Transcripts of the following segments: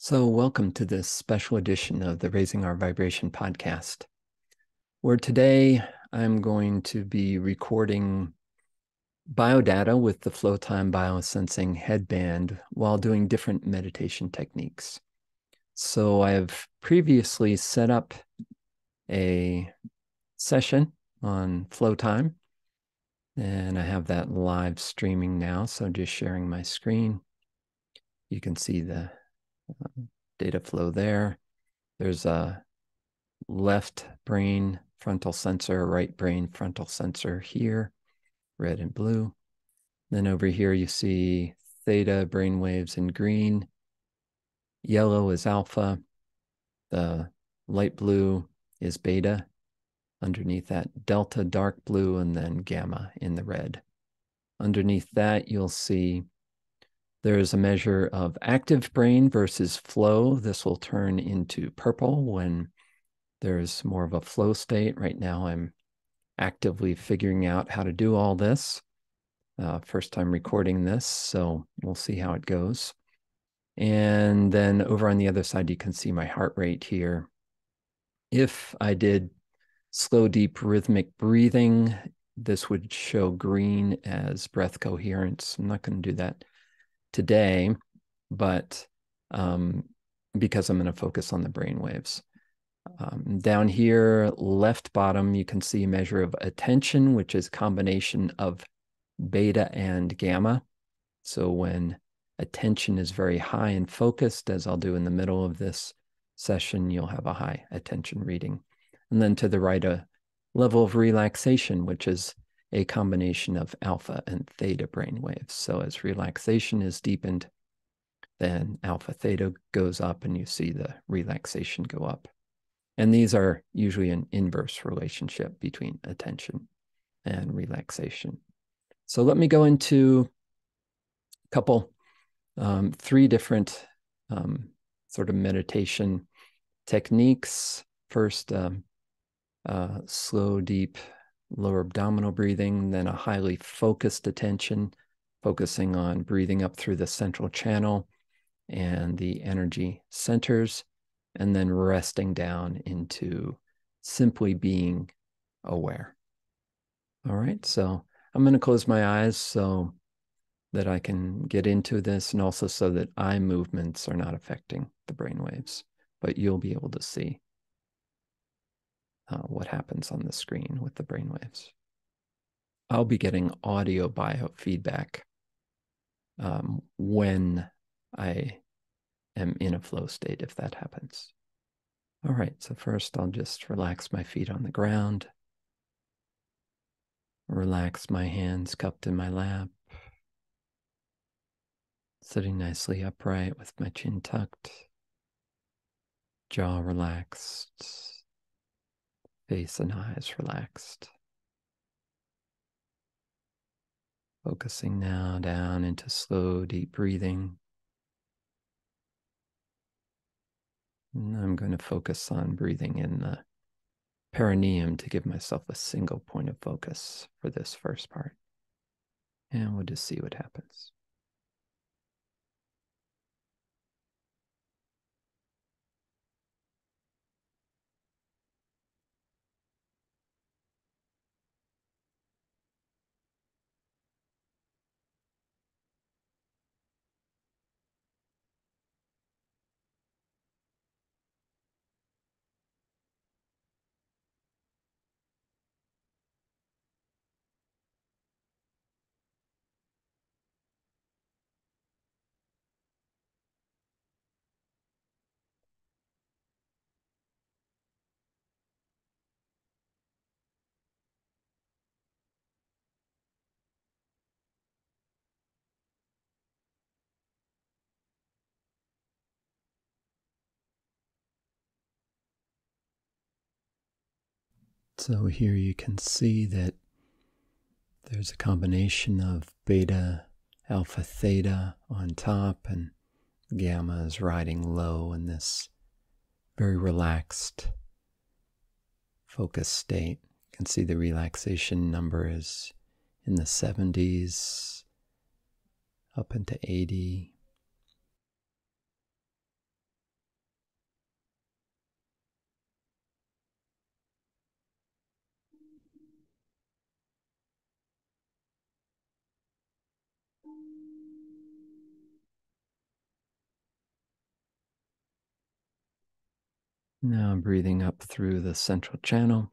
So, welcome to this special edition of the Raising Our Vibration podcast, where today I'm going to be recording biodata with the FlowTime Biosensing headband while doing different meditation techniques. So, I have previously set up a session on FlowTime, and I have that live streaming now. So, just sharing my screen. You can see the data flow there. There's a left brain frontal sensor, right brain frontal sensor here, red and blue. Then over here you see theta brain waves in green. Yellow is alpha. The light blue is beta. Underneath that, delta, dark blue, and then gamma in the red. Underneath that, you'll see there is a measure of active brain versus flow. This will turn into purple when there's more of a flow state. Right now, I'm actively figuring out how to do all this. Uh, first time recording this, so we'll see how it goes. And then over on the other side, you can see my heart rate here. If I did slow, deep, rhythmic breathing, this would show green as breath coherence. I'm not going to do that today, but um, because I'm going to focus on the brain waves. Um, down here, left bottom, you can see a measure of attention, which is combination of beta and gamma. So when attention is very high and focused, as I'll do in the middle of this session, you'll have a high attention reading. And then to the right, a level of relaxation, which is a combination of alpha and theta brain waves. So as relaxation is deepened, then alpha theta goes up and you see the relaxation go up. And these are usually an inverse relationship between attention and relaxation. So let me go into a couple, um, three different um, sort of meditation techniques. First, um, uh, slow, deep lower abdominal breathing, then a highly focused attention, focusing on breathing up through the central channel and the energy centers, and then resting down into simply being aware. All right, so I'm going to close my eyes so that I can get into this and also so that eye movements are not affecting the brain waves, but you'll be able to see uh, what happens on the screen with the brainwaves. I'll be getting audio biofeedback um, when I am in a flow state, if that happens. All right, so first I'll just relax my feet on the ground, relax my hands cupped in my lap, sitting nicely upright with my chin tucked, jaw relaxed face and eyes relaxed. Focusing now down into slow, deep breathing. And I'm going to focus on breathing in the perineum to give myself a single point of focus for this first part. And we'll just see what happens. So here you can see that there's a combination of beta, alpha, theta on top, and gamma is riding low in this very relaxed, focused state. You can see the relaxation number is in the 70s, up into 80. Now breathing up through the central channel.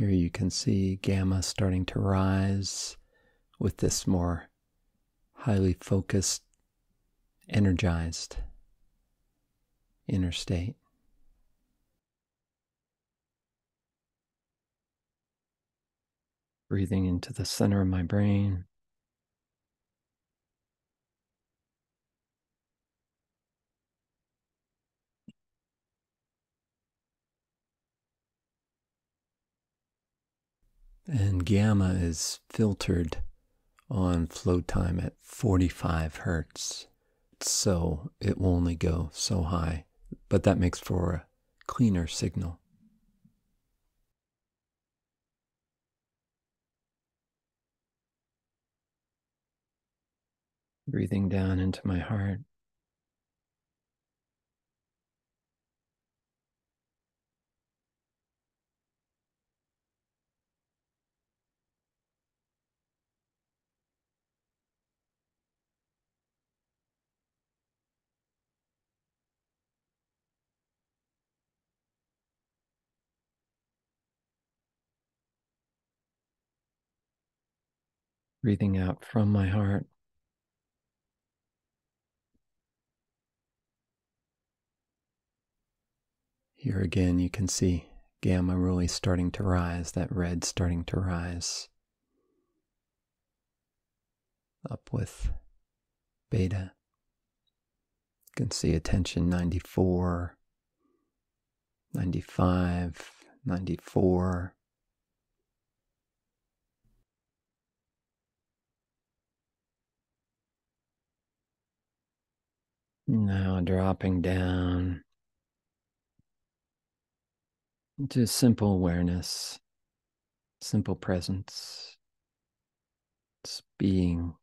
Here you can see gamma starting to rise with this more highly focused, energized inner state. Breathing into the center of my brain. And gamma is filtered on Flowtime at 45 hertz. So it will only go so high, but that makes for a cleaner signal. Breathing down into my heart. Breathing out from my heart. Here again, you can see gamma really starting to rise, that red starting to rise. Up with beta. You can see attention 94, 95, 94. Now dropping down into simple awareness, simple presence, it's being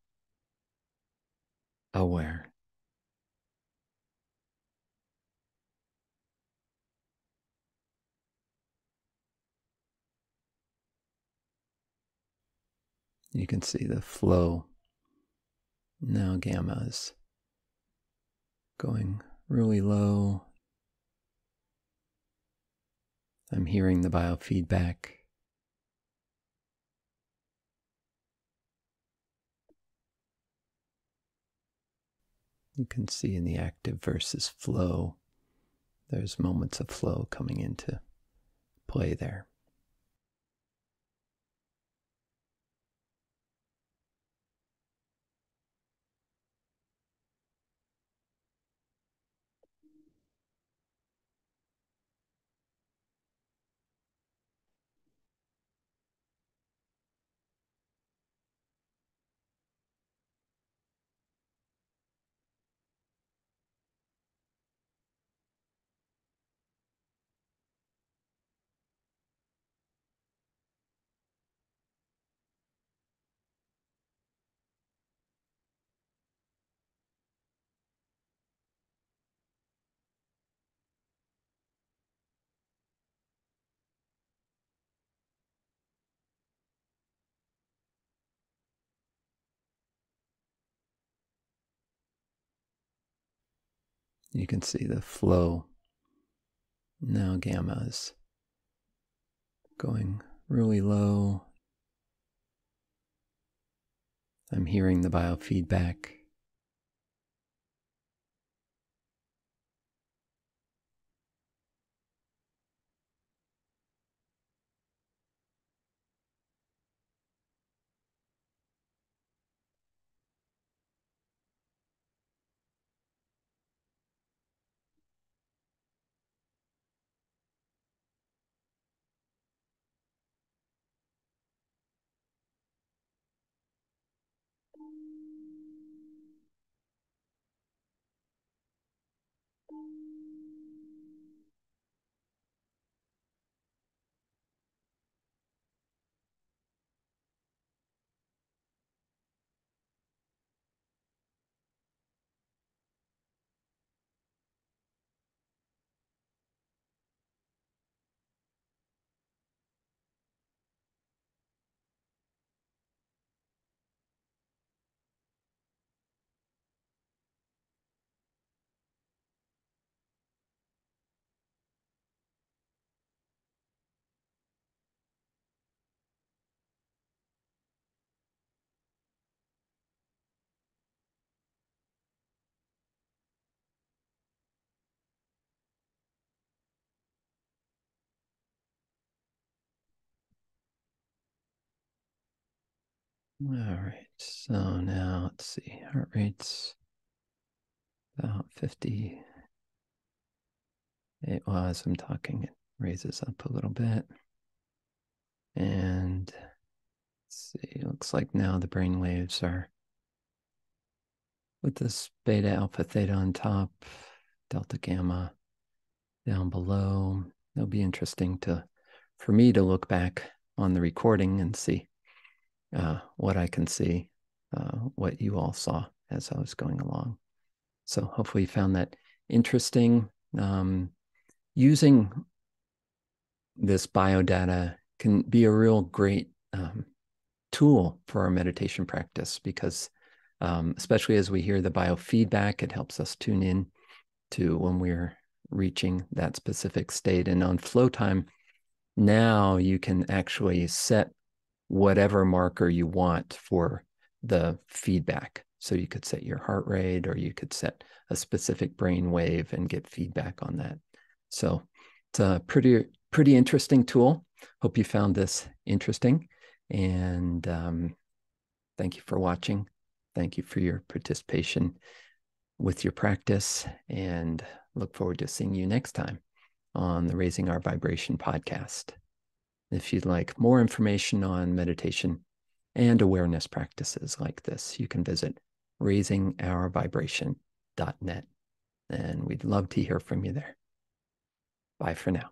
aware. You can see the flow. Now gamma is going really low. I'm hearing the biofeedback. You can see in the active versus flow, there's moments of flow coming into play there. You can see the flow. Now gamma is going really low. I'm hearing the biofeedback. All right. So now let's see. Heart rate's about 50. It, well, as I'm talking, it raises up a little bit. And let's see, looks like now the brain waves are with this beta, alpha, theta on top, delta, gamma down below. It'll be interesting to for me to look back on the recording and see uh, what I can see, uh, what you all saw as I was going along. So hopefully you found that interesting. Um, using this biodata can be a real great um, tool for our meditation practice because um, especially as we hear the biofeedback, it helps us tune in to when we're reaching that specific state. And on Flowtime, now you can actually set whatever marker you want for the feedback. So you could set your heart rate or you could set a specific brain wave and get feedback on that. So it's a pretty, pretty interesting tool. Hope you found this interesting. And um, thank you for watching. Thank you for your participation with your practice and look forward to seeing you next time on the Raising Our Vibration podcast. If you'd like more information on meditation and awareness practices like this, you can visit raisingourvibration.net. And we'd love to hear from you there. Bye for now.